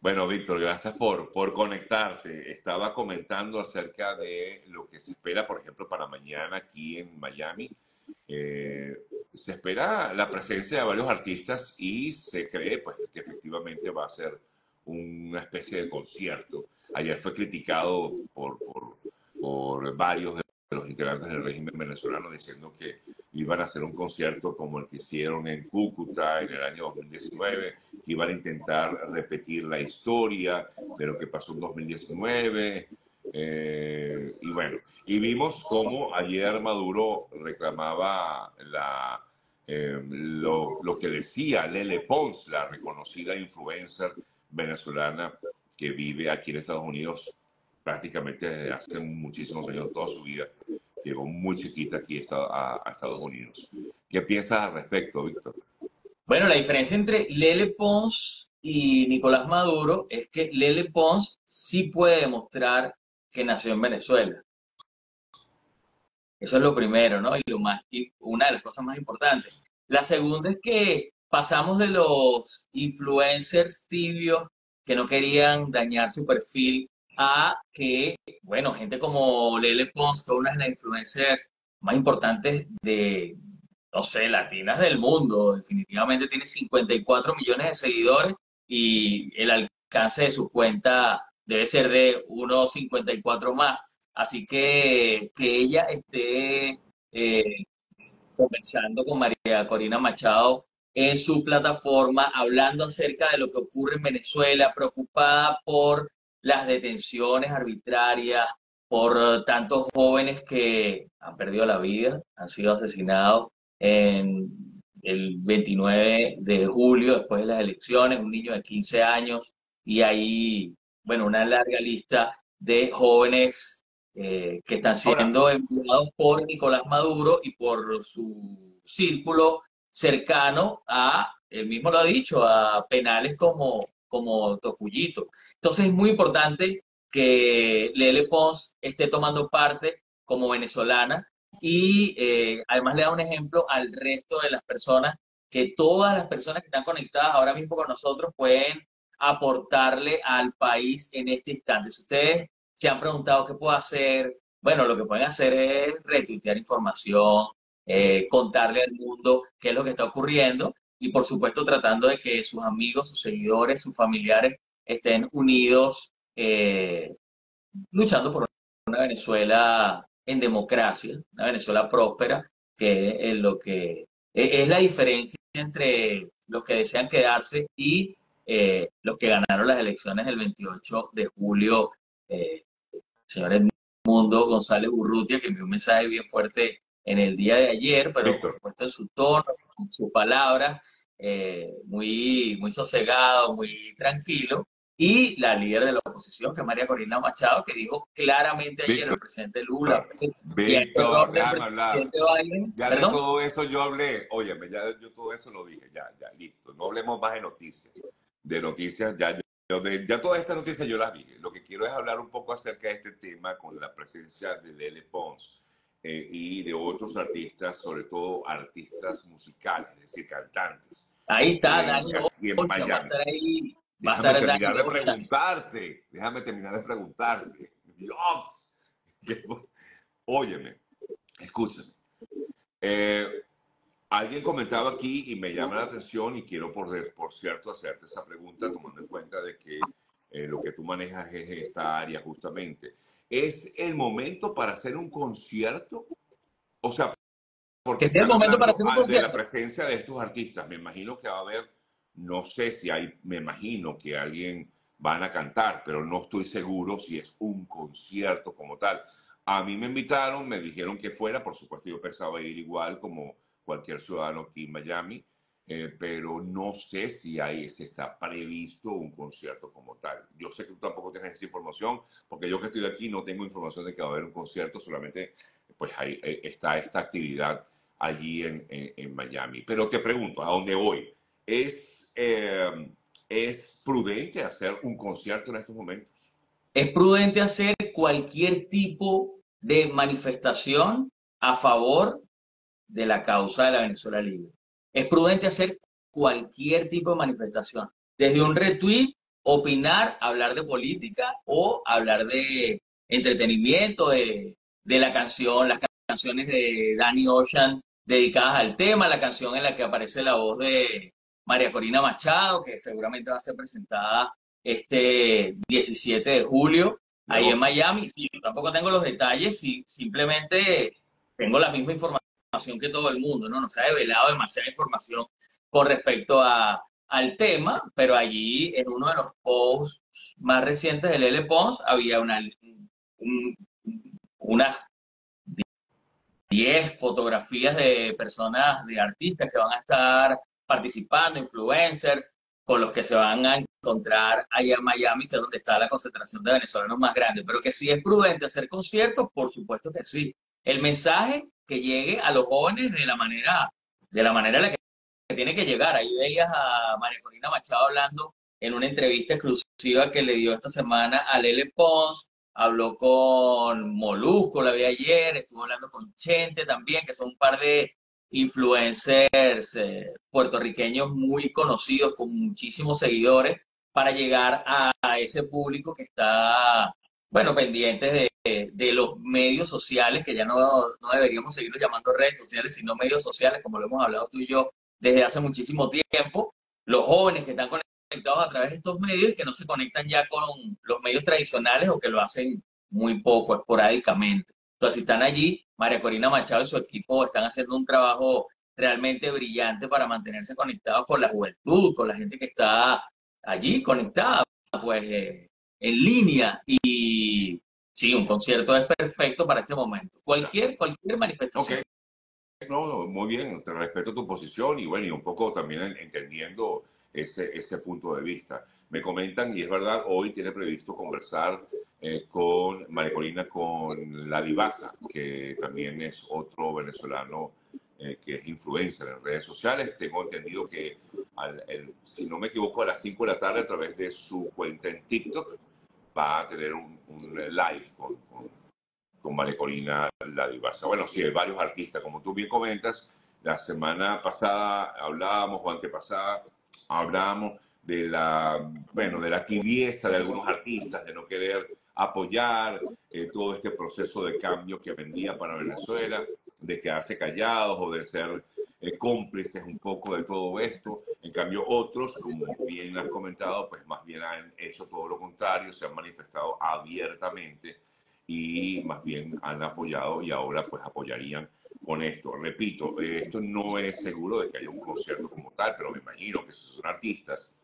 Bueno, Víctor, gracias por, por conectarte. Estaba comentando acerca de lo que se espera, por ejemplo, para mañana aquí en Miami. Eh, se espera la presencia de varios artistas y se cree pues, que efectivamente va a ser una especie de concierto. Ayer fue criticado por, por, varios de los integrantes del régimen venezolano diciendo que iban a hacer un concierto como el que hicieron en Cúcuta en el año 2019, que iban a intentar repetir la historia de lo que pasó en 2019. Eh, y bueno, y vimos cómo ayer Maduro reclamaba la, eh, lo, lo, que decía Lele Pons, la reconocida influencer venezolana que vive aquí en Estados Unidos prácticamente hace muchísimos años, toda su vida. Llegó muy chiquita aquí a, a Estados Unidos. ¿Qué piensas al respecto, Víctor? Bueno, la diferencia entre Lele Pons y Nicolás Maduro es que Lele Pons sí puede demostrar que nació en Venezuela. Eso es lo primero, ¿no? Y, lo más, y una de las cosas más importantes. La segunda es que pasamos de los influencers tibios que no querían dañar su perfil a que, bueno, gente como Lele Pons, que una de las influencers más importantes de, no sé, latinas del mundo, definitivamente tiene 54 millones de seguidores y el alcance de su cuenta debe ser de unos 54 más. Así que que ella esté eh, conversando con María Corina Machado en su plataforma, hablando acerca de lo que ocurre en Venezuela, preocupada por las detenciones arbitrarias, por tantos jóvenes que han perdido la vida, han sido asesinados en el 29 de julio, después de las elecciones, un niño de 15 años, y hay, bueno, una larga lista de jóvenes eh, que están siendo enviados por Nicolás Maduro y por su círculo cercano a, él mismo lo ha dicho, a penales como, como Tocuyito. Entonces es muy importante que Lele Pons esté tomando parte como venezolana y eh, además le da un ejemplo al resto de las personas, que todas las personas que están conectadas ahora mismo con nosotros pueden aportarle al país en este instante. Si ustedes se han preguntado qué puedo hacer, bueno, lo que pueden hacer es retuitear información, eh, contarle al mundo qué es lo que está ocurriendo y por supuesto tratando de que sus amigos, sus seguidores, sus familiares estén unidos eh, luchando por una Venezuela en democracia, una Venezuela próspera, que es lo que e, es la diferencia entre los que desean quedarse y eh, los que ganaron las elecciones el 28 de julio eh, señor Edmundo González Urrutia, que envió un mensaje bien fuerte en el día de ayer, pero por supuesto en su tono, en su palabra, eh, muy, muy sosegado, muy tranquilo. Y la líder de la oposición, que es María Corina Machado, que dijo claramente ayer el presidente Lula. Víctor, hablar. ya de todo eso yo hablé. Óyeme, ya yo todo eso lo dije. Ya, ya, listo. No hablemos más de noticias. De noticias, ya ya todas estas noticias yo las vi. Lo que quiero es hablar un poco acerca de este tema con la presencia de Lele Pons eh, y de otros artistas, sobre todo artistas musicales, es decir, cantantes. Ahí está, eh, Dani. ahí. déjame terminar de preguntarte. Déjame terminar de preguntarte. Dios. Óyeme, escúchame. Eh, Alguien comentaba aquí y me llama la atención y quiero, por, por cierto, hacerte esa pregunta tomando en cuenta de que eh, lo que tú manejas es esta área justamente. ¿Es el momento para hacer un concierto? O sea, porque es el momento para hacer un concierto. De la presencia de estos artistas, me imagino que va a haber, no sé si hay, me imagino que alguien van a cantar, pero no estoy seguro si es un concierto como tal. A mí me invitaron, me dijeron que fuera, por supuesto yo pensaba ir igual como cualquier ciudadano aquí en Miami, eh, pero no sé si ahí se está previsto un concierto como tal. Yo sé que tú tampoco tienes esa información, porque yo que estoy aquí no tengo información de que va a haber un concierto, solamente pues ahí eh, está esta actividad allí en, Miami. Pero te pregunto, ¿a dónde voy? ¿Es, eh, ¿Es prudente hacer un concierto en estos momentos? Es prudente hacer cualquier tipo de manifestación a favor de la causa de la Venezuela libre. Es prudente hacer cualquier tipo de manifestación, desde un retweet opinar, hablar de política o hablar de entretenimiento, de, de la canción, las canciones de Danny Ocean dedicadas al tema, la canción en la que aparece la voz de María Corina Machado, que seguramente va a ser presentada este 17 de julio ahí en Miami. tampoco tengo los detalles, y simplemente tengo la misma información que todo el mundo, ¿no? se ha develado demasiada información con respecto a, al tema, pero allí en uno de los posts más recientes del L. Pons había una, unas 10 fotografías de personas, de artistas que van a estar participando, influencers, con los que se van a encontrar allá en Miami, que es donde está la concentración de venezolanos más grande. Pero que si es prudente hacer conciertos, por supuesto que sí. El mensaje que llegue a los jóvenes de la manera, de la manera en la que tiene que llegar. Ahí veías a María Corina Machado hablando en una entrevista exclusiva que le dio esta semana a Lele Pons, habló con Molusco, la vi ayer, estuvo hablando con Chente también, que son un par de influencers eh, puertorriqueños muy conocidos, con muchísimos seguidores, para llegar a, ese público que está, bueno, pendientes de, los medios sociales, que ya no, deberíamos seguirlos llamando redes sociales, sino medios sociales, como lo hemos hablado tú y yo desde hace muchísimo tiempo, los jóvenes que están conectados a través de estos medios y que no se conectan ya con los medios tradicionales o que lo hacen muy poco, esporádicamente. Entonces, si están allí, María Corina Machado y su equipo están haciendo un trabajo realmente brillante para mantenerse conectados con la juventud, con la gente que está allí conectada, pues eh, en línea. Y sí, un concierto es perfecto para este momento. Cualquier, cualquier manifestación. No, muy bien, te respeto tu posición y bueno, y un poco también entendiendo ese, ese punto de vista. Me comentan, y es verdad, hoy tiene previsto conversar eh, con María con la Divasa, que también es otro venezolano eh, que es influencer en redes sociales. Tengo entendido que, si no me equivoco, a las 5 de la tarde a través de su cuenta en TikTok va a tener un, live con con Malecolina La Diversa. Bueno, sí, hay varios artistas, como tú bien comentas. La semana pasada hablábamos, o antepasada, hablábamos de la, bueno, de la tibieza de algunos artistas, de no querer apoyar eh, todo este proceso de cambio que vendía para Venezuela, de quedarse callados o de ser eh, cómplices un poco de todo esto. En cambio, otros, como bien has comentado, pues más bien han hecho todo lo contrario, se han manifestado abiertamente y más bien han apoyado y ahora pues apoyarían con esto. Repito, esto no es seguro de que haya un concierto como tal, pero me imagino que si son artistas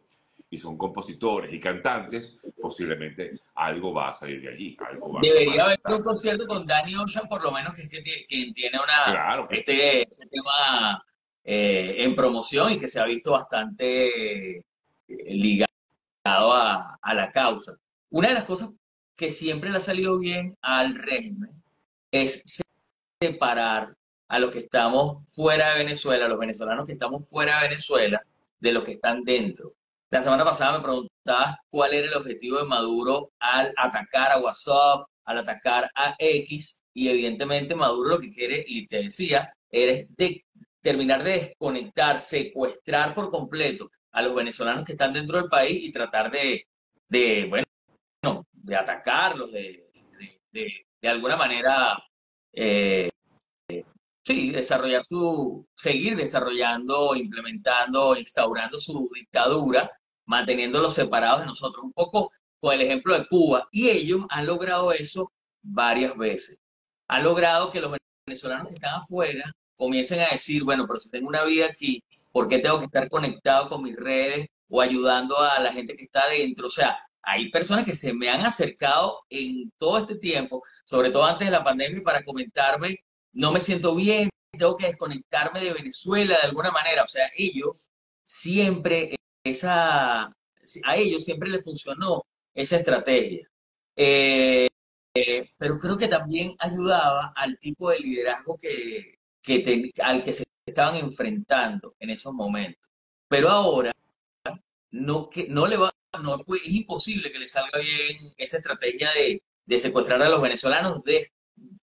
y son compositores y cantantes, posiblemente algo va a salir de allí. Algo Debería haber un concierto con Danny Ocean, por lo menos que es que, tiene una, este, este, tema eh, en promoción y que se ha visto bastante eh, ligado a, a la causa. Una de las cosas que siempre le ha salido bien al régimen es separar a los que estamos fuera de Venezuela, a los venezolanos que estamos fuera de Venezuela, de los que están dentro. La semana pasada me preguntabas cuál era el objetivo de Maduro al atacar a WhatsApp, al atacar a X, y evidentemente Maduro lo que quiere, y te decía, es de terminar de desconectar, secuestrar por completo a los venezolanos que están dentro del país y tratar de, bueno, de atacarlos, de, de, alguna manera, eh, sí, desarrollar su, seguir desarrollando, implementando, instaurando su dictadura, manteniéndolos separados de nosotros, un poco con el ejemplo de Cuba. Y ellos han logrado eso varias veces. Han logrado que los venezolanos que están afuera comiencen a decir, bueno, pero si tengo una vida aquí, ¿por qué tengo que estar conectado con mis redes o ayudando a la gente que está adentro? O sea, hay personas que se me han acercado en todo este tiempo, sobre todo antes de la pandemia, para comentarme, no me siento bien, tengo que desconectarme de Venezuela de alguna manera. O sea, ellos siempre, esa, a ellos siempre les funcionó esa estrategia. Eh, eh, pero creo que también ayudaba al tipo de liderazgo que, que al que se estaban enfrentando en esos momentos. Pero ahora no, que, no le va no, es imposible que le salga bien esa estrategia de, secuestrar a los venezolanos, de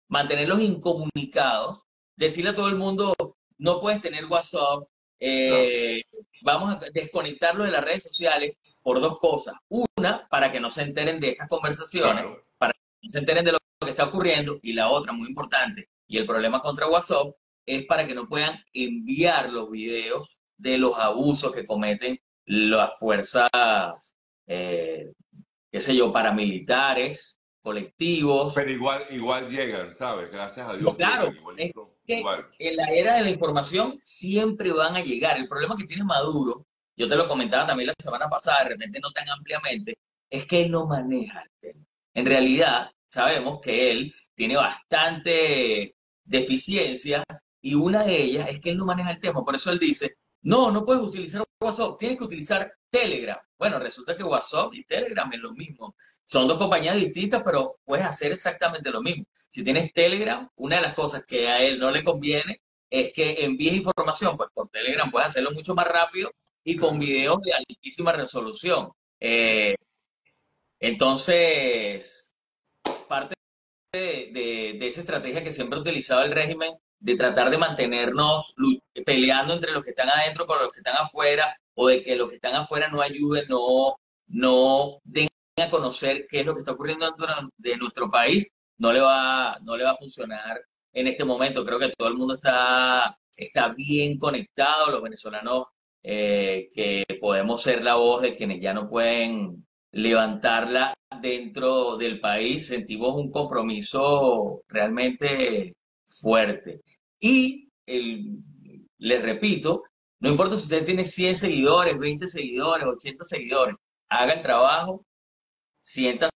mantenerlos incomunicados, decirle a todo el mundo, no puedes tener WhatsApp, eh, vamos a desconectarlos de las redes sociales, por dos cosas. Una, para que no se enteren de estas conversaciones, para que no se enteren de lo que está ocurriendo. Y la otra, muy importante, y el problema contra WhatsApp, es para que no puedan enviar los videos de los abusos que cometen las fuerzas, eh, qué sé yo, paramilitares, colectivos. Pero igual, igual llegan, ¿sabes? Gracias a Dios. claro, es que en la era de la información siempre van a llegar. El problema que tiene Maduro, yo te lo comentaba también la semana pasada, de repente no tan ampliamente, es que él no maneja el tema. En realidad, sabemos que él tiene bastante deficiencia y una de ellas es que él no maneja el tema. Por eso él dice, no, no puedes utilizar WhatsApp, tienes que utilizar Telegram. Bueno, resulta que WhatsApp y Telegram es lo mismo. Son dos compañías distintas, pero puedes hacer exactamente lo mismo. Si tienes Telegram, una de las cosas que a él no le conviene es que envíes información, pues por Telegram puedes hacerlo mucho más rápido y con videos de altísima resolución. Eh, entonces, parte de, esa estrategia que siempre ha utilizado el régimen de tratar de mantenernos peleando entre los que están adentro con los que están afuera, o de que los que están afuera no ayuden, no, no den a conocer qué es lo que está ocurriendo dentro de nuestro país, no le va, no le va a funcionar en este momento. Creo que todo el mundo está, está bien conectado, los venezolanos eh, que podemos ser la voz de quienes ya no pueden levantarla dentro del país, sentimos un compromiso realmente fuerte. Y les repito, no importa si usted tiene 100 seguidores, 20 seguidores, 80 seguidores, haga el trabajo, siéntase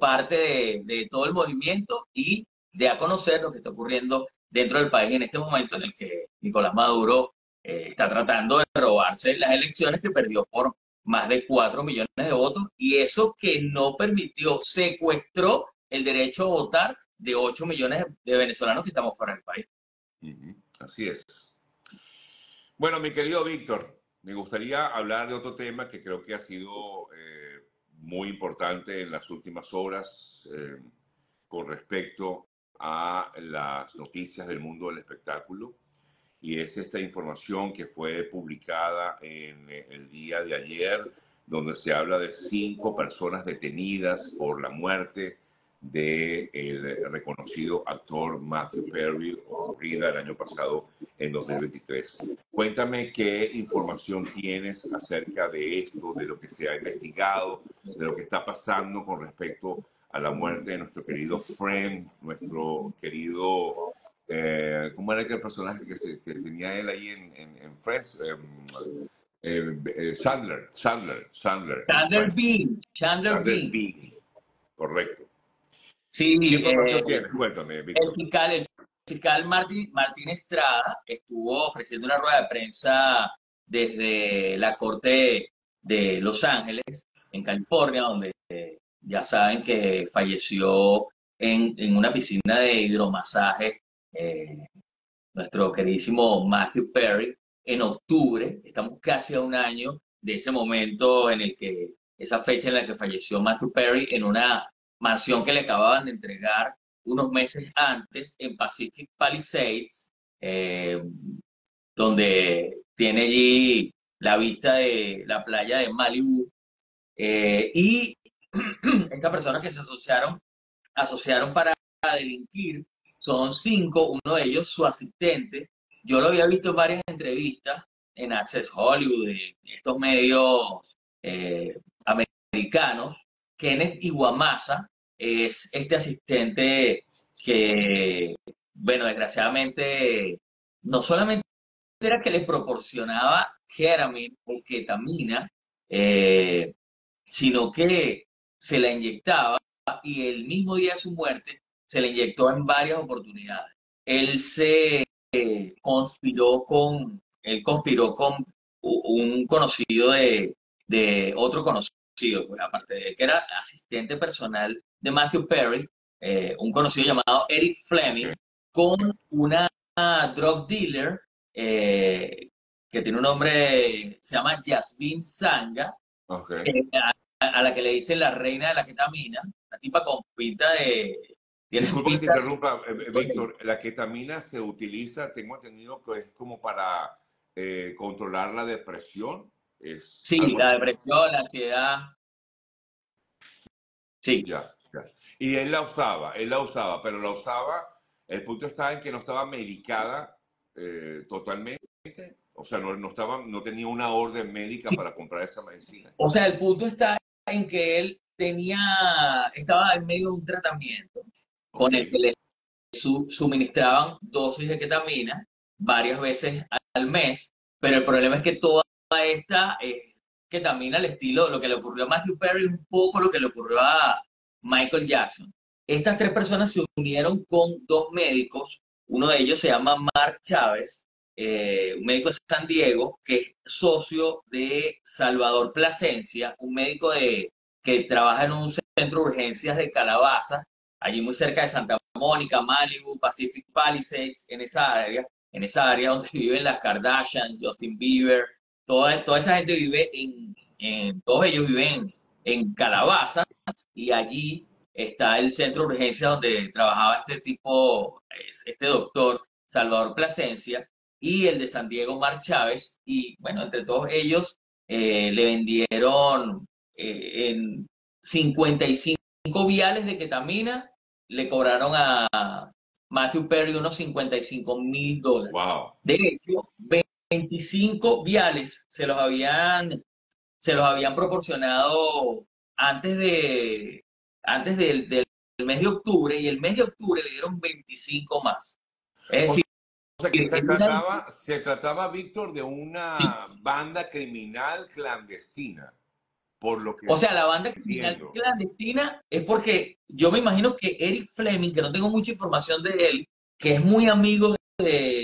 parte de, todo el movimiento y de a conocer lo que está ocurriendo dentro del país en este momento en el que Nicolás Maduro eh, está tratando de robarse las elecciones que perdió por más de 4 millones de votos y eso que no permitió, secuestró el derecho a votar de 8 millones de venezolanos que estamos fuera del país. Así es. Bueno, mi querido Víctor, me gustaría hablar de otro tema que creo que ha sido eh, muy importante en las últimas horas eh, con respecto a las noticias del mundo del espectáculo. Y es esta información que fue publicada en eh, el día de ayer, donde se habla de cinco personas detenidas por la muerte del el reconocido actor Matthew Perry, ocurrida el año pasado en 2023. Cuéntame qué información tienes acerca de esto, de lo que se ha investigado, de lo que está pasando con respecto a la muerte de nuestro querido Friend, nuestro querido, eh, ¿cómo era el personaje que, se, que, tenía él ahí en, en, Friends? Em, eh, eh, Chandler, Chandler, Chandler. Chandler Bean, Chandler, Bean. Correcto. Sí, eh, Cuéntame, El fiscal, el fiscal Martín, Martín Estrada estuvo ofreciendo una rueda de prensa desde la corte de Los Ángeles, en California, donde eh, ya saben que falleció en, en una piscina de hidromasaje eh, nuestro queridísimo Matthew Perry en octubre. Estamos casi a un año de ese momento en el que, esa fecha en la que falleció Matthew Perry en una mansión que le acababan de entregar unos meses antes en Pacific Palisades, eh, donde tiene allí la vista de la playa de Malibu. Eh, y estas personas que se asociaron, asociaron para delinquir son cinco, uno de ellos su asistente. Yo lo había visto en varias entrevistas en Access Hollywood, en estos medios eh, americanos, Kenneth Iwamasa es este asistente que, bueno, desgraciadamente, no solamente era que le proporcionaba ketamina o ketamina, eh, sino que se la inyectaba y el mismo día de su muerte se la inyectó en varias oportunidades. Él se eh, conspiró con, él conspiró con un conocido de otro conocido pues, aparte de que era asistente personal de Matthew Perry, eh, un conocido llamado Eric Fleming, con una drug dealer eh, que tiene un nombre, se llama Jasmine Sanga, eh, a, la que le dicen la reina de la ketamina, la tipa con pinta de... Disculpa que te interrumpa, Víctor, la ketamina se utiliza, tengo entendido que es como para controlar la depresión Es Sí, la así. depresión, la ansiedad. Sí. Ya, ya. Y él la usaba, él la usaba, pero la usaba, el punto estaba en que no estaba medicada eh, totalmente, o sea, no, no estaba, no tenía una orden médica Sí. para comprar esa medicina. O sea, el punto está en que él tenía, estaba en medio de un tratamiento con el que le su- suministraban dosis de ketamina varias veces al mes, pero el problema es que toda esta eh, ketamina al estilo, lo que le ocurrió a Matthew Perry, un poco lo que le ocurrió a Michael Jackson. Estas tres personas se unieron con dos médicos, uno de ellos se llama Mark Chávez, eh, un médico de San Diego, que es socio de Salvador Plasencia, un médico de, que trabaja en un centro de urgencias de Calabaza, allí muy cerca de Santa Mónica, Malibu, Pacific Palisades, en esa área, en esa área donde viven las Kardashian, Justin Bieber, toda, toda esa gente vive en, en- todos ellos viven en Calabaza y allí está el centro de urgencias donde trabajaba este tipo, es- este doctor Salvador Plasencia y el de San Diego Mar Chávez y bueno, entre todos ellos eh, le vendieron eh, en 55 viales de ketamina, le cobraron a Matthew Perry unos 55 mil dólares. Wow. De hecho, 25 viales se los habían, se los habían proporcionado antes de, antes del, del mes de octubre y el mes de octubre le dieron 25 más. Es decir, O sea, que se trataba, se trataba, Víctor, de Sí. una banda criminal clandestina, por lo que O sea, la banda criminal entiendo. clandestina es porque yo me imagino que Eric Fleming, que no tengo mucha información de él, que es muy amigo de,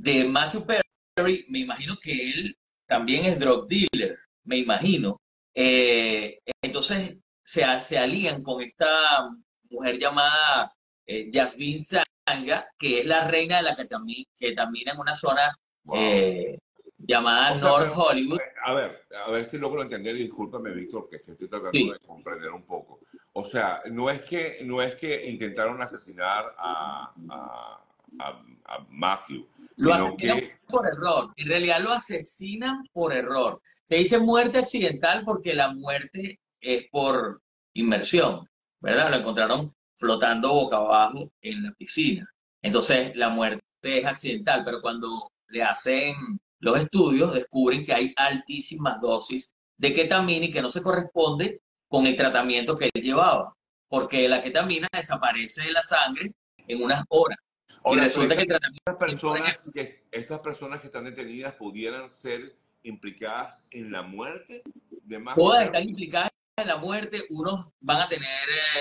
de Matthew Perry, me imagino que él también es drug dealer, me imagino. Eh, entonces se, se alían con esta mujer llamada eh, Jasmine Sanga, que es la reina de la ketami- ketamina en una zona Wow. eh, llamada O sea, North pero, Hollywood. eh, a ver, a ver si logro entender, y discúlpame, Víctor, que es que estoy tratando Sí. de comprender un poco. O sea, no es que, no es que intentaron asesinar a, a, a- a Matthew, Lo asesinan que, por error. En realidad lo asesinan por error. Se dice muerte accidental porque la muerte es por inmersión, ¿verdad? Lo encontraron flotando boca abajo en la piscina. Entonces la muerte es accidental, pero cuando le hacen los estudios descubren que hay altísimas dosis de ketamina y que no se corresponde con el tratamiento que él llevaba, porque la ketamina desaparece de la sangre en unas horas. Y ahora, resulta que estas personas que, estas personas que están detenidas pudieran ser implicadas en la muerte de Matthew Todas están implicadas en la muerte. Unos van a tener,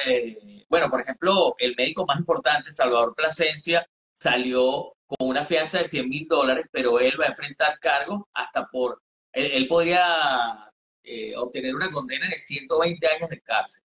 eh, bueno, por ejemplo, el médico más importante, Salvador Plasencia, salió con una fianza de 100 mil dólares, pero él va a enfrentar cargos hasta por, él, él podría eh, obtener una condena de 120 años de cárcel.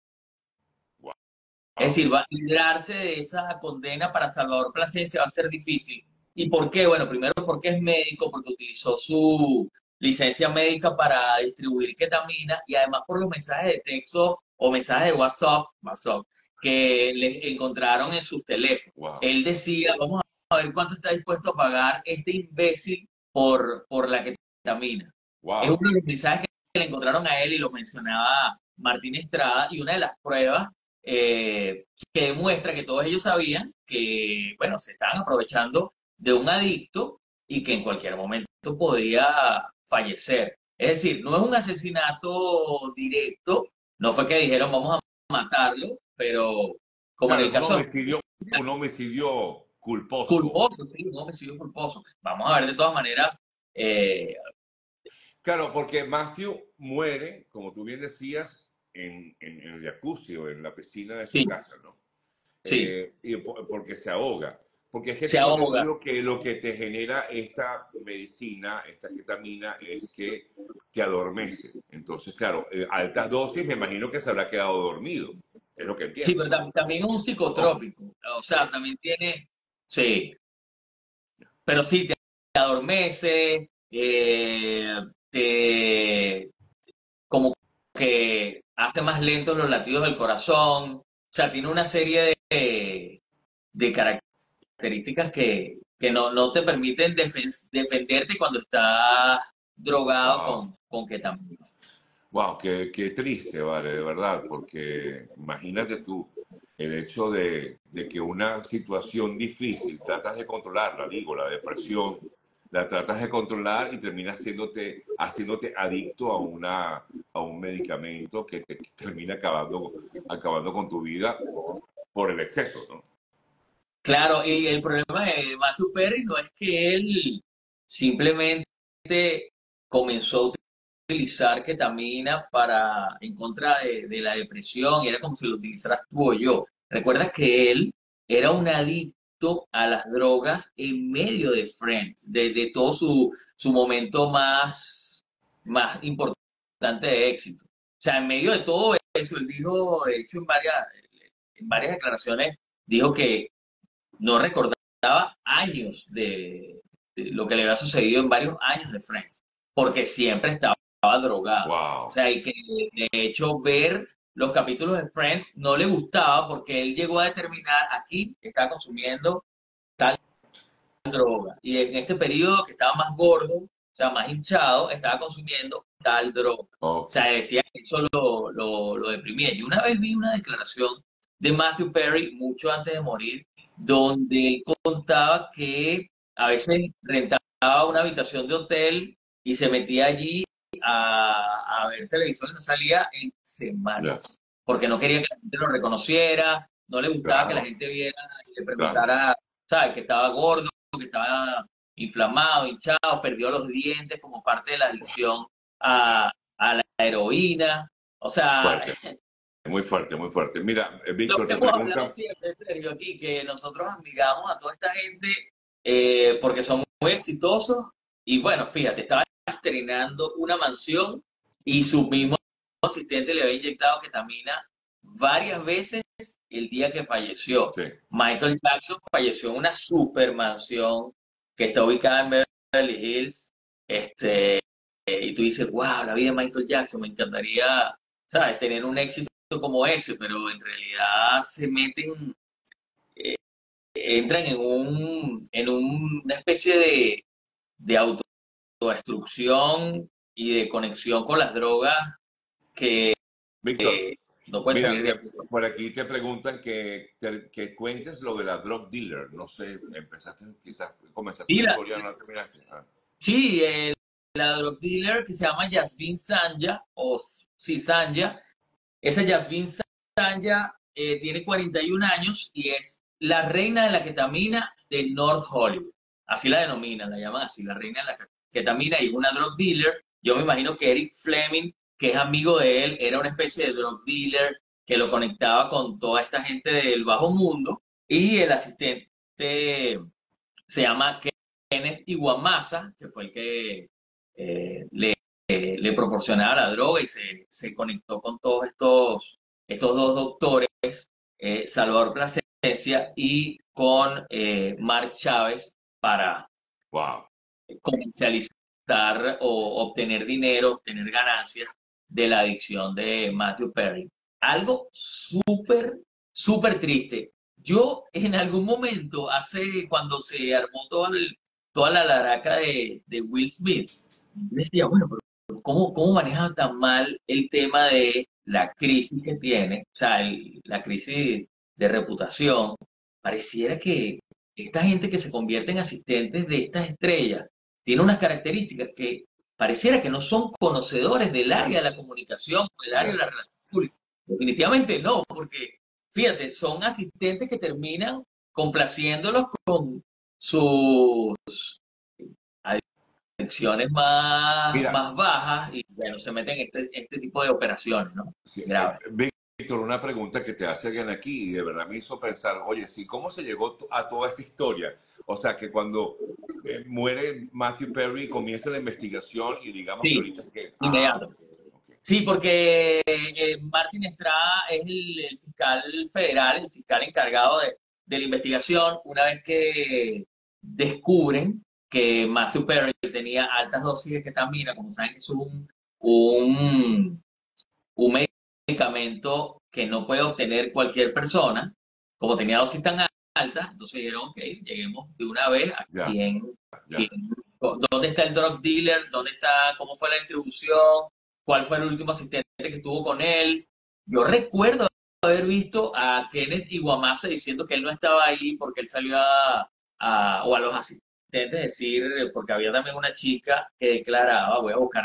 Es decir, va a librarse de esa condena para Salvador Plasencia va a ser difícil. ¿Y por qué? Bueno, primero porque es médico, porque utilizó su licencia médica para distribuir ketamina y además por los mensajes de texto o mensajes de WhatsApp, WhatsApp que le encontraron en sus teléfonos. Wow. Él decía, vamos a ver cuánto está dispuesto a pagar este imbécil por, por la ketamina. Es Wow. uno de los mensajes que le encontraron a él y lo mencionaba Martín Estrada y una de las pruebas eh, que demuestra que todos ellos sabían que, bueno, se estaban aprovechando de un adicto y que en cualquier momento podía fallecer. Es decir, no es un asesinato directo, no fue que dijeron vamos a matarlo, pero como Claro, en el un caso de homicidio, un homicidio culposo. culposo, sí, un homicidio culposo. Vamos a ver de todas maneras, eh, Claro, porque Matthew muere, como tú bien decías, en, en, en el jacuzzi o en la piscina de su Sí. casa, ¿no? sí, Eh, y po- porque se ahoga. Porque es que Se ahoga. que lo que te genera esta medicina, esta ketamina, es que te adormece. Entonces, claro, eh, altas dosis, me imagino que se habrá quedado dormido. Es lo que Sí, entiendo. pero tam- también es un psicotrópico. O sea, también tiene. Sí. Pero sí, te, te adormece, eh, te. como que hace más lentos los latidos del corazón. O sea, tiene una serie de, de características que, que no, no te permiten defen- defenderte cuando estás drogado Wow. con, con ketamina. Wow, qué, qué triste, vale, de verdad, porque imagínate tú el hecho de, de que una situación difícil tratas de controlarla, digo, la depresión, la tratas de controlar y terminas haciéndote, haciéndote adicto a, una, a un medicamento que te termina acabando, acabando con tu vida por el exceso, ¿no? Claro, y el problema de Matthew Perry no es que él simplemente comenzó a utilizar ketamina para en contra de, la depresión, y era como si lo utilizaras tú o yo. Recuerda que él era un adicto a las drogas en medio de Friends, de, de todo su, su momento más, más importante de éxito. O sea, en medio de todo eso, él dijo, de hecho, en varias, en varias declaraciones, dijo que no recordaba años de, de lo que le había sucedido en varios años de Friends, porque siempre estaba drogado. O Wow, sea, y que de hecho ver los capítulos de Friends no le gustaba porque él llegó a determinar aquí está consumiendo tal droga. Y en este periodo que estaba más gordo, o sea, más hinchado, estaba consumiendo tal droga. O sea, decía que eso lo, lo, lo deprimía. Y una vez vi una declaración de Matthew Perry, mucho antes de morir, donde él contaba que a veces rentaba una habitación de hotel y se metía allí a, a ver televisión y no salía en semanas, porque no quería que la gente lo reconociera, no le gustaba que la gente viera y le claro, preguntara, ¿sabes? Que estaba gordo, que estaba inflamado, hinchado, perdió los dientes como parte de la adicción a, a la heroína. O sea, fuerte, muy fuerte, muy fuerte. Mira, eh, Víctor, te preguntan, siempre, Sergio, aquí, que nosotros admiramos a toda esta gente eh, porque son muy exitosos. Y bueno, fíjate, estaba estrenando una mansión y su mismo asistente le había inyectado ketamina varias veces el día que falleció. sí, Michael Jackson falleció en una super mansión que está ubicada en Beverly Hills. Este, y tú dices, wow, la vida de Michael Jackson, me encantaría, ¿sabes?, tener un éxito como ese, pero en realidad se meten, eh, entran en un, en un- una especie de, de autodestrucción y de conexión con las drogas que Víctor, no pueden Mira, salir de eh, aquí. por aquí te preguntan que, que cuentes lo de la drug dealer. No sé, empezaste, quizás comenzaste la, historia, no terminaste. Ah, sí, el- la drug dealer que se llama Yasmin Sanja, o sí, Sanja, esa Yasmin Sanja eh, tiene 41 años y es la reina de la ketamina de North Hollywood. Así la denominan, la llaman así, la reina de la ketamina y es una drug dealer. Yo me imagino que Eric Fleming, que es amigo de él, era una especie de drug dealer que lo conectaba con toda esta gente del bajo mundo y el asistente se llama Kenneth Iwamasa, que fue el que eh, le, le proporcionaba la droga y se, se conectó con todos estos, estos dos doctores, eh, Salvador Plasencia y con eh, Mark Chávez, para wow. Comercializar o obtener dinero, obtener ganancias de la adicción de Matthew Perry. Algo súper, súper triste. Yo en algún momento, hace cuando se armó toda, toda la laraca de, de Will Smith, decía, bueno, pero ¿cómo, cómo maneja tan mal el tema de la crisis que tiene? O sea, la crisis de reputación. Pareciera que esta gente que se convierte en asistentes de estas estrellas tiene unas características que pareciera que no son conocedores del área de la comunicación, del área de la relación pública. Definitivamente no, porque fíjate, son asistentes que terminan complaciéndolos con sus adicciones más, Mira, más bajas y bueno, se meten en este, este tipo de operaciones, ¿no? sí, eh, Víctor, una pregunta que te hace alguien aquí y de verdad me hizo pensar, oye, sí, ¿cómo se llegó a toda esta historia? O sea, que cuando eh, muere Matthew Perry comienza la investigación y digamos que ahorita es que... Ah. Sí, porque eh, Martín Estrada es el, el fiscal federal, el fiscal encargado de, de la investigación. Una vez que descubren que Matthew Perry tenía altas dosis de ketamina, como saben que es un, un, un medicamento que no puede obtener cualquier persona, como tenía dosis tan altas, entonces dijeron, ok, lleguemos de una vez a Ya, quien, ya. quien dónde está el drug dealer, dónde está, cómo fue la distribución, cuál fue el último asistente que estuvo con él. Yo recuerdo haber visto a Kenneth Iguamase diciendo que él no estaba ahí porque él salió a, o a los asistentes decir, porque había también una chica que declaraba, voy a buscar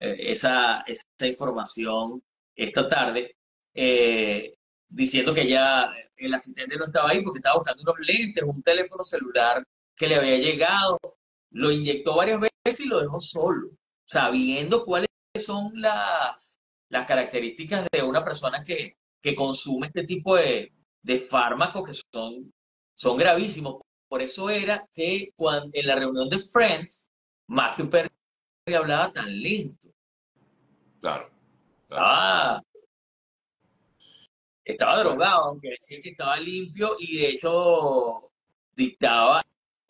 eh, esa, esa información esta tarde, eh, diciendo que ya el asistente no estaba ahí porque estaba buscando unos lentes, un teléfono celular que le había llegado, lo inyectó varias veces y lo dejó solo, sabiendo cuáles son las, las características de una persona que, que consume este tipo de, de fármacos que son, son gravísimos. Por eso era que cuando, en la reunión de Friends, Matthew Perry hablaba tan lento. Claro. Estaba, estaba drogado, aunque decía que estaba limpio y de hecho dictaba,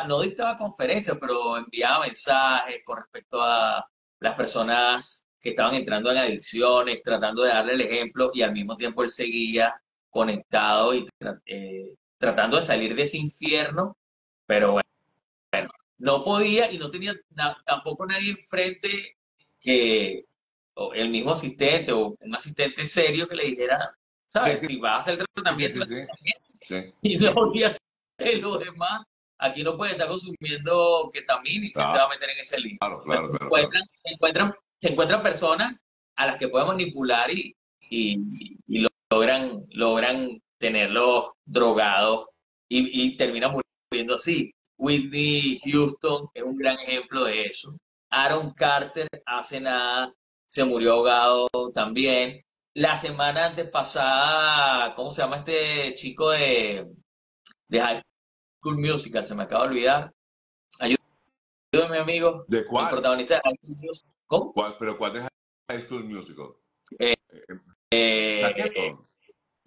no dictaba conferencias, pero enviaba mensajes con respecto a las personas que estaban entrando en adicciones, tratando de darle el ejemplo y al mismo tiempo él seguía conectado y eh, tratando de salir de ese infierno, pero bueno, no podía y no tenía tampoco nadie enfrente que el mismo asistente o un asistente serio que le dijera, ¿sabes? Si vas a hacer tratamiento y no voy a hacer lo demás, aquí no puede estar consumiendo ketamina y se va a meter en ese lío. Claro, claro, claro, se encuentran se encuentran personas a las que pueden manipular y, y, logran, logran tenerlos drogados y, y terminan muriendo así. Whitney Houston es un gran ejemplo de eso. Aaron Carter hace nada se murió ahogado también. La semana antes pasada, ¿cómo se llama este chico de, de High School Musical? Se me acaba de olvidar. Ayúdame, amigo. ¿De cuál? El protagonista de High School Musical. ¿Cómo? ¿Pero cuál es High School Musical? Eh, eh, Zac Efron.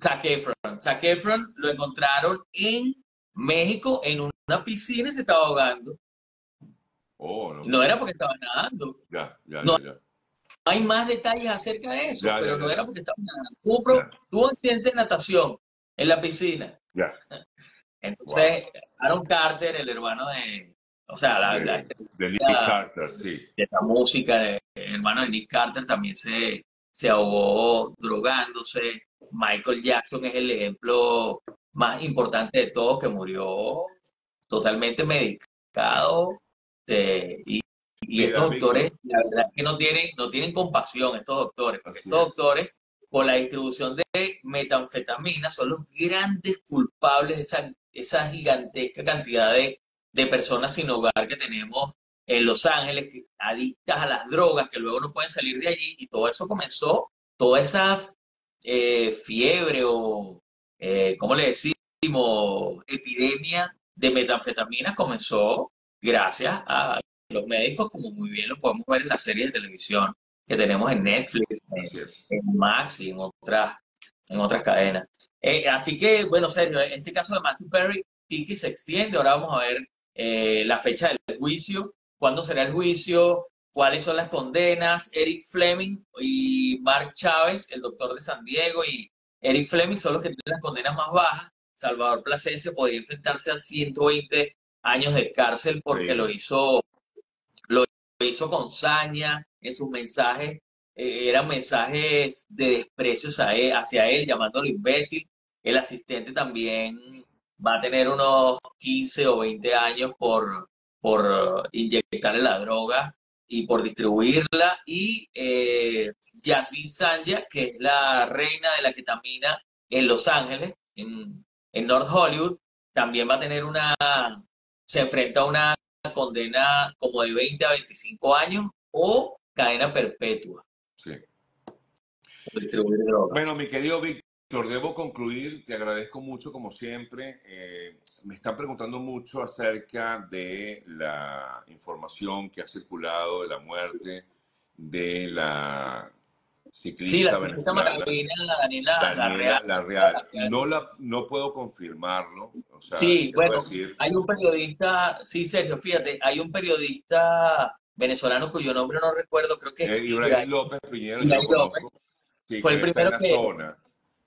Zac Efron. Zac Efron lo encontraron en México en una piscina y se estaba ahogando. Oh, no. no era porque estaba nadando. Ya, ya, no, ya, Hay más detalles acerca de eso, Ya, pero ya, no ya. era porque estaba. Tuvo, tuvo accidente de natación en la piscina. Ya. Entonces, Aaron Carter, el hermano de, o sea, la, la- De, de Nick la- Carter, sí. de la música, de- el hermano de Nick Carter también se, se ahogó drogándose. Michael Jackson es el ejemplo más importante de todos que murió totalmente medicado. este, y, y Mira, estos doctores, la verdad es que no tienen, no tienen compasión, estos doctores, porque Así estos es. doctores, con la distribución de metanfetamina, son los grandes culpables de esa, esa gigantesca cantidad de, de personas sin hogar que tenemos en Los Ángeles, adictas a las drogas, que luego no pueden salir de allí, y todo eso comenzó, toda esa eh, fiebre o, eh, ¿cómo le decimos? Epidemia de metanfetaminas comenzó gracias a los médicos, como muy bien lo podemos ver en las series de televisión que tenemos en Netflix, en, Max y en otras, en otras cadenas. Eh, así que, bueno, Sergio, en este caso de Matthew Perry, Tiki se extiende. Ahora vamos a ver eh, la fecha del juicio, cuándo será el juicio, cuáles son las condenas. Eric Fleming y Mark Chávez, el doctor de San Diego, y Eric Fleming son los que tienen las condenas más bajas. Salvador Plasencia podría enfrentarse a 120 años de cárcel porque Sí. lo hizo, hizo con saña en sus mensajes. eh, eran mensajes de desprecio hacia él, hacia llamándolo imbécil. El asistente también va a tener unos 15 o 20 años por, por inyectarle la droga y por distribuirla. Y eh, Jasmine Sanja, que es la reina de la ketamina en Los Ángeles, en, en North Hollywood, también va a tener una, se enfrenta a una condena como de 20 a 25 años o cadena perpetua sí. Bueno, mi querido Víctor, debo concluir. Te agradezco mucho, como siempre. Eh, me están preguntando mucho acerca de la información que ha circulado de la muerte de la ciclista Sí, la ciclista venezolana. maravilla, Daniela Daniela Larrea. Larreal. No, la, no puedo confirmarlo. O sea, Sí, bueno, decir- hay un periodista, sí, Sergio, fíjate, hay un periodista venezolano cuyo nombre no recuerdo, creo que es Eh, Ibrahim López Piñero, López. Sí, Fue el está en primero la que- zona.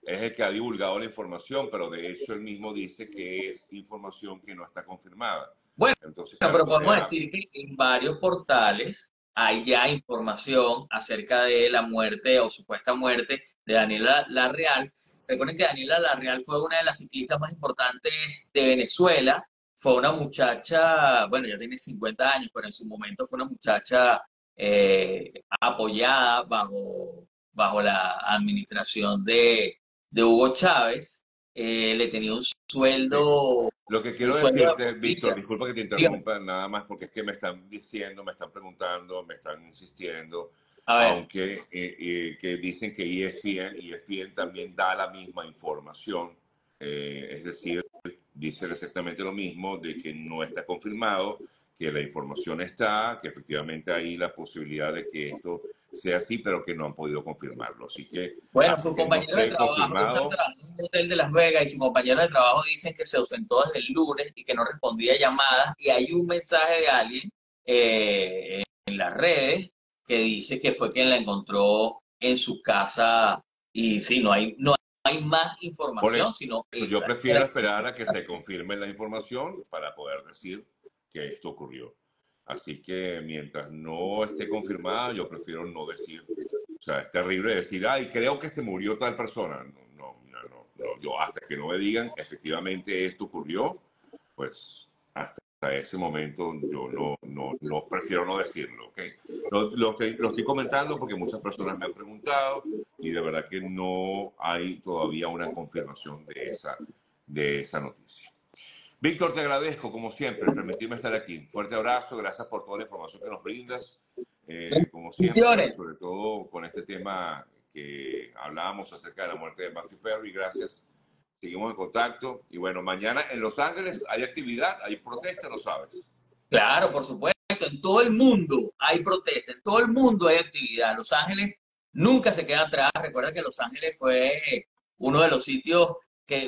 Es el que ha divulgado la información, pero de hecho él mismo dice que es información que no está confirmada. Bueno, pero podemos decir que en varios portales hay ya información acerca de la muerte o supuesta muerte de Daniela Larreal. Recuerden que Daniela Larreal fue una de las ciclistas más importantes de Venezuela. Fue una muchacha, bueno, ya tiene 50 años, pero en su momento fue una muchacha eh, apoyada bajo, bajo la administración de, de Hugo Chávez. Eh, le tenía un sueldo lo que quiero decirte, Víctor, disculpa que te interrumpa, nada más porque es que me están diciendo, me están preguntando, me están insistiendo, aunque eh, eh, que dicen que ESPN, ESPN también da la misma información, eh, es decir, dicen exactamente lo mismo, de que no está confirmado, que la información está, que efectivamente hay la posibilidad de que esto sea así, pero que no han podido confirmarlo. Así que. Bueno, su compañero de trabajo en un hotel de Las Vegas y su compañero de trabajo dicen que se ausentó desde el lunes y que no respondía llamadas. Y hay un mensaje de alguien eh, en las redes que dice que fue quien la encontró en su casa. Y sí, no hay, no hay más información, sino. Yo prefiero esperar a que se confirme la información para poder decir que esto ocurrió. Así que mientras no esté confirmada, yo prefiero no decir. O sea, es terrible decir, ay, creo que se murió tal persona. No, no, no, no. Yo hasta que no me digan efectivamente esto ocurrió, pues hasta ese momento yo no, no, no prefiero no decirlo. ¿okay? Lo, lo, lo, estoy comentando porque muchas personas me han preguntado y de verdad que no hay todavía una confirmación de esa, de esa noticia. Víctor, te agradezco, como siempre, permitirme estar aquí. Fuerte abrazo, gracias por toda la información que nos brindas. Eh, como siempre, sobre todo con este tema que hablábamos acerca de la muerte de Matthew Perry. Gracias. Seguimos en contacto. Y bueno, mañana en Los Ángeles hay actividad, hay protesta, ¿lo sabes? Claro, por supuesto. En todo el mundo hay protesta, en todo el mundo hay actividad. Los Ángeles nunca se queda atrás. Recuerda que Los Ángeles fue uno de los sitios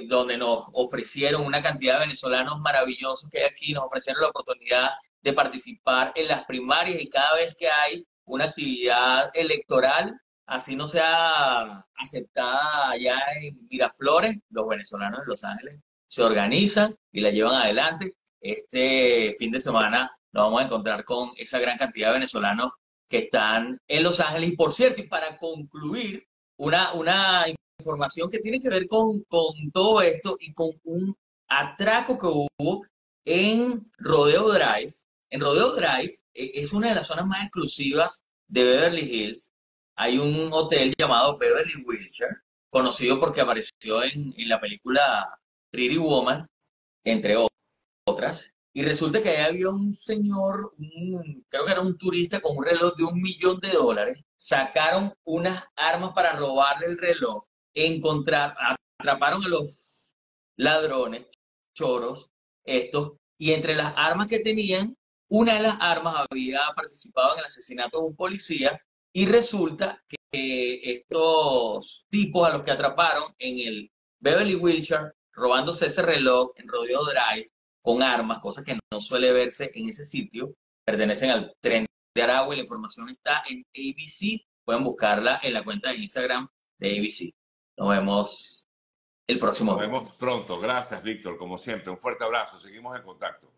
donde nos ofrecieron una cantidad de venezolanos maravillosos que hay aquí, nos ofrecieron la oportunidad de participar en las primarias y cada vez que hay una actividad electoral, así no sea aceptada allá en Miraflores, los venezolanos de Los Ángeles se organizan y la llevan adelante. Este fin de semana nos vamos a encontrar con esa gran cantidad de venezolanos que están en Los Ángeles. Y por cierto, y para concluir, una, una información que tiene que ver con, con todo esto y con un atraco que hubo en Rodeo Drive. En Rodeo Drive eh, es una de las zonas más exclusivas de Beverly Hills. Hay un hotel llamado Beverly Wilshire, conocido porque apareció en, en la película Pretty Woman, entre otras. Y resulta que había un señor, creo que era un turista con un reloj de un millón de dólares. Sacaron unas armas para robarle el reloj encontrar, atraparon a los ladrones, choros, estos, y entre las armas que tenían, una de las armas había participado en el asesinato de un policía y resulta que estos tipos a los que atraparon en el Beverly Wilshire, robándose ese reloj en Rodeo Drive con armas, cosa que no suele verse en ese sitio, pertenecen al tren de Aragua y la información está en ABC, pueden buscarla en la cuenta de Instagram de ABC. Nos vemos el próximo. Nos vemos pronto. Gracias, Víctor. Como siempre, un fuerte abrazo. Seguimos en contacto.